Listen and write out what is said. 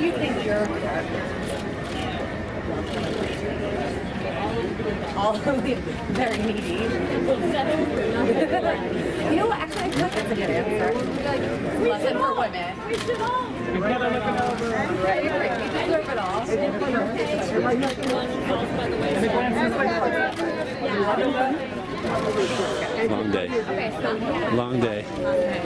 do you think your all of the very needy. you know what? Actually, I feel like that's a good answer. Like, lesson for women. We should all. Right, right. right. We deserve it all. Long day. Okay, stop. Long day. Okay.